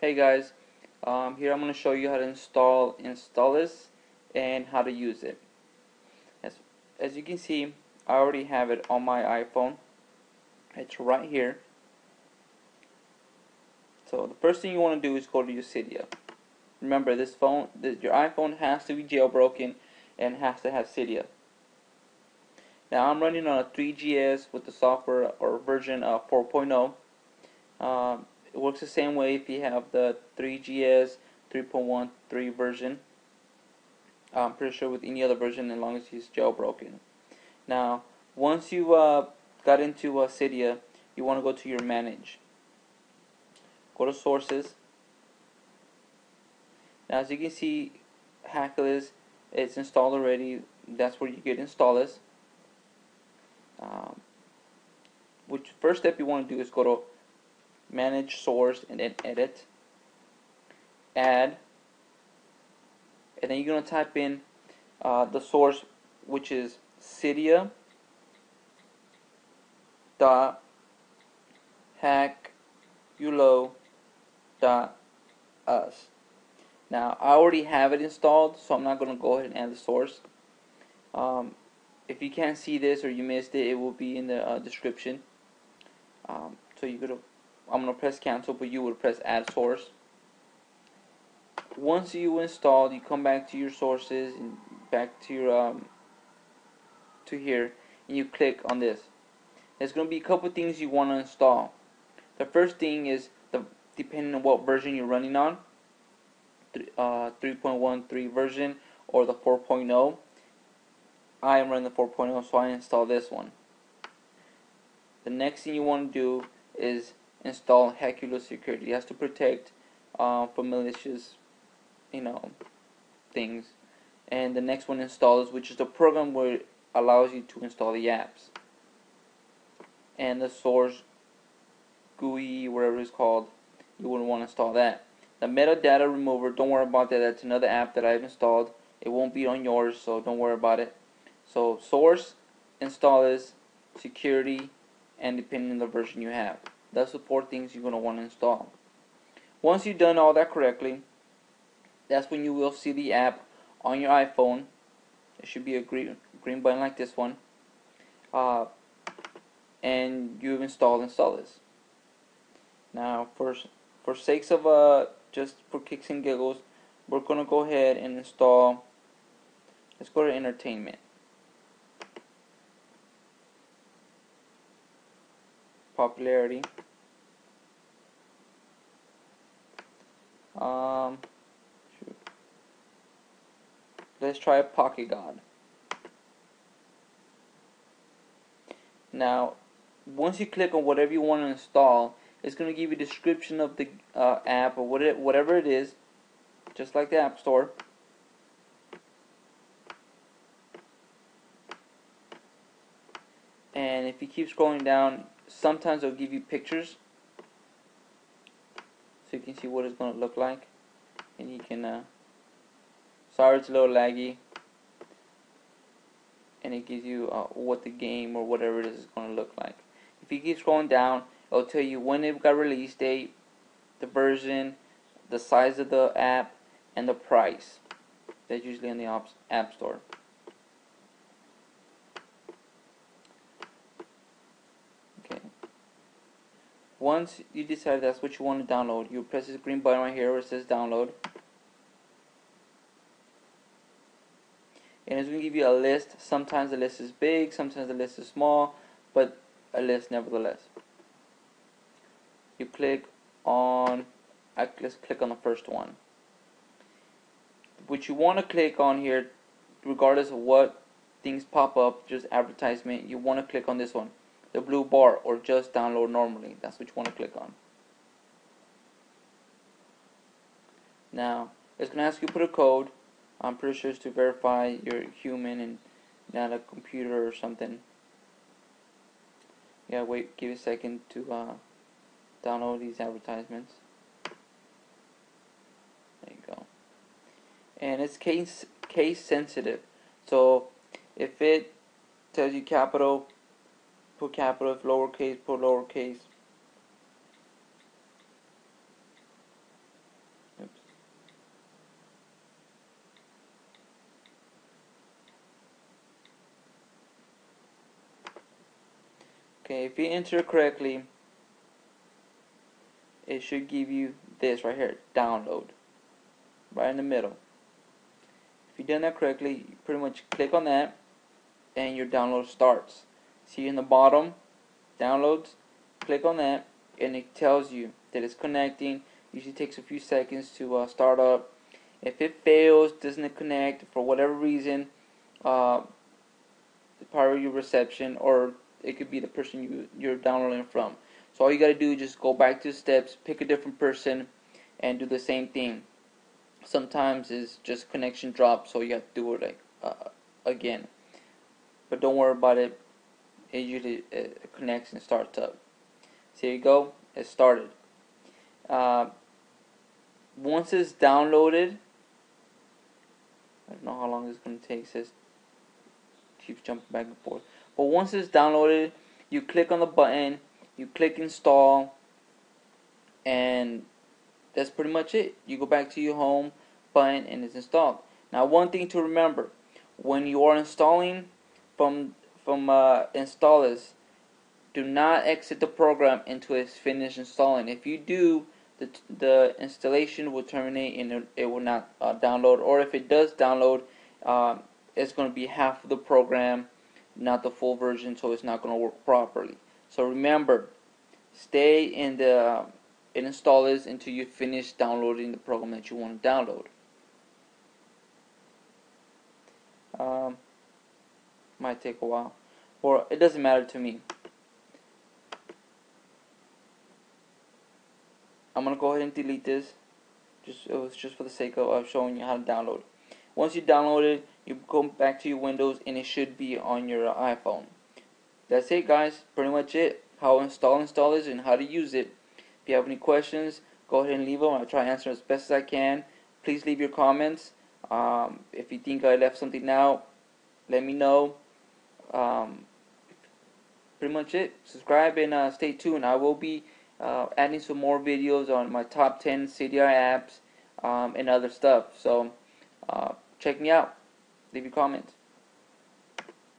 Hey guys, um, here I'm going to show you how to install Installous and how to use it. As, as you can see, I already have it on my iPhone. It's right here. So the first thing you want to do is go to your Cydia. Remember, this phone, this, your iPhone has to be jailbroken and has to have Cydia. Now I'm running on a 3GS with the software or version of 4.0. Um, it works the same way if you have the 3GS 3.13 version. I'm pretty sure with any other version as long as it's jailbroken. Now, once you uh, got into uh, Cydia, you want to go to your manage. Go to sources. Now, as you can see, Hackless, it's installed already. That's where you get Installous. Um, which first step you want to do is go to manage source and then edit. Add. And then you're going to type in uh, the source which is cydia dot hack dot us. Now I already have it installed so I'm not going to go ahead and add the source. Um, if you can't see this or you missed it it will be in the uh, description. Um, so you could I'm to press cancel, but you would press add source. Once you install, you come back to your sources and back to your um, to here, and you click on this. There's going to be a couple things you want to install. The first thing is the depending on what version you're running on, uh, 3.13 version or the 4.0. I am running the 4.0, so I install this one. The next thing you want to do is install Hackulo security. It has to protect uh, from malicious, you know, things. And the next one Installous, which is the program where it allows you to install the apps. And the source GUI, whatever it's called, you wouldn't want to install that. The metadata remover, don't worry about that. That's another app that I've installed. It won't be on yours, so don't worry about it. So source, Installous, security, and depending on the version you have. That's the four things you're going to want to install. Once you've done all that correctly, that's when you will see the app on your iPhone. It should be a green, green button like this one. Uh, and you've installed Installous. Now, for, for sakes of uh, just for kicks and giggles, we're going to go ahead and install, let's go to entertainment. popularity. Let's try a Pocket God. Now, once you click on whatever you want to install, it's going to give you a description of the uh, app or whatever it is, just like the App Store. And if you keep scrolling down, sometimes they'll give you pictures so you can see what it's going to look like and you can uh, sorry it's a little laggy and it gives you uh, what the game or whatever it is is going to look like. If you keep scrolling down it'll tell you when it got release date the version the size of the app and the price. That's usually in the app store. Once you decide that's what you want to download, you press this green button right here where it says download. And it's going to give you a list. Sometimes the list is big, sometimes the list is small, but a list nevertheless. You click on, let's click on the first one. What you want to click on here, regardless of what things pop up, just advertisement, you want to click on this one the blue bar or just download normally. That's what you want to click on. Now, it's going to ask you to put a code. I'm pretty sure it's to verify you're human and not a computer or something. Yeah, wait, give a second to uh, download these advertisements. There you go. And it's case case sensitive. So if it tells you capital put capital, if lowercase, put lowercase. Okay, if you enter correctly, it should give you this right here, download, right in the middle. If you've done that correctly, you pretty much click on that, and your download starts. See in the bottom, downloads, click on that, and it tells you that it's connecting. Usually takes a few seconds to uh, start up. If it fails, doesn't connect for whatever reason, uh, part of your reception, or it could be the person you, you're downloading from. So all you gotta do is just go back to the steps, pick a different person, and do the same thing. Sometimes it's just connection drop, so you have to do it like uh, again. But don't worry about it. It usually uh, connects and starts up. So here you go. It started. Uh, once it's downloaded, I don't know how long it's gonna take. It says keeps jumping back and forth. But once it's downloaded, you click on the button, you click install, and that's pretty much it. You go back to your home button and it's installed. Now, one thing to remember when you are installing from from uh, Installous, do not exit the program until it's finished installing. If you do, the the installation will terminate and it, will not uh, download. Or if it does download, uh, it's going to be half of the program not the full version, so it's not going to work properly. So remember, stay in the uh, in Installous until you finish downloading the program that you want to download. Um, might take a while, or it doesn't matter to me. I'm gonna go ahead and delete this. Just it was just for the sake of, of showing you how to download. Once you download it, you go back to your Windows and it should be on your iPhone. That's it guys, pretty much it. How install Installous and how to use it. If you have any questions, go ahead and leave them. I'll try to answer as best as I can. Please leave your comments. Um, if you think I left something out, let me know. Um, pretty much it. Subscribe and uh, stay tuned. I will be uh, adding some more videos on my top 10 Cydia apps um, and other stuff. So uh, check me out. Leave your comments.